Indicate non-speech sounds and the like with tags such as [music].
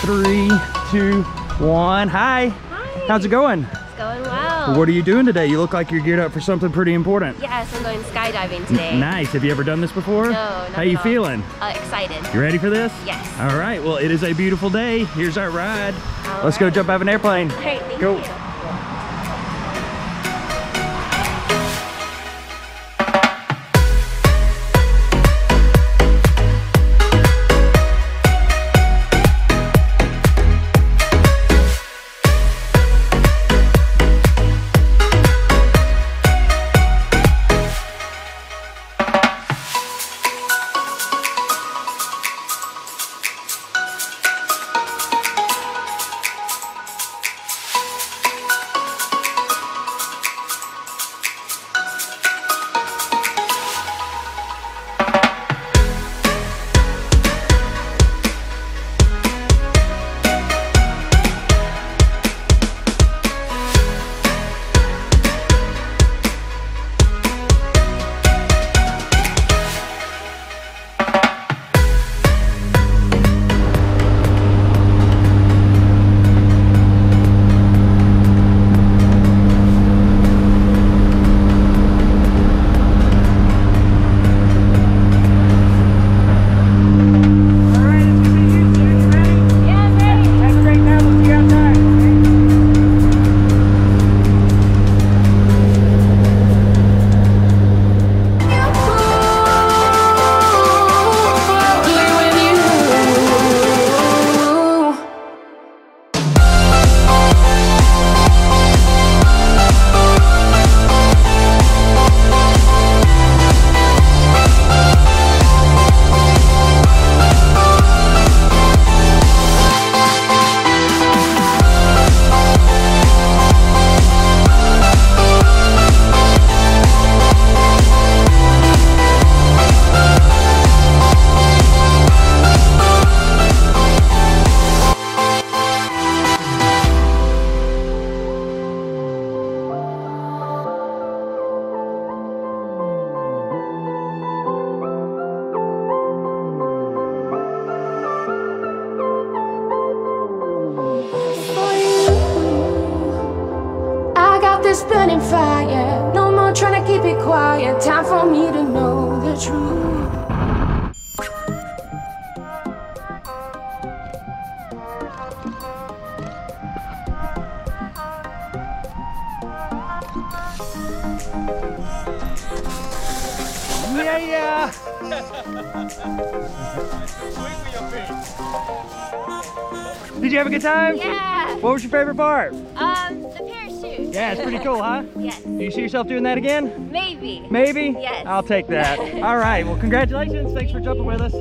Three, two, one. Hi. Hi. How's it going? It's going well. What are you doing today? You look like you're geared up for something pretty important. Yes, I'm going skydiving today. Nice. Have you ever done this before? No, not How you all. feeling? Uh, excited. You ready for this? Yes. All right. Well, it is a beautiful day. Here's our ride. All Let's go jump out of an airplane. All right, thank Go. you. Fire. No more trying to keep it quiet. Time for me to know the truth. Yeah, yeah. [laughs] Did you have a good time? Yeah. What was your favorite part? Um, parachute. Yeah, it's pretty cool, huh? Yes. Do you see yourself doing that again? Maybe. Maybe? Yes. I'll take that. [laughs] All right. Well, congratulations. Thanks for jumping with us.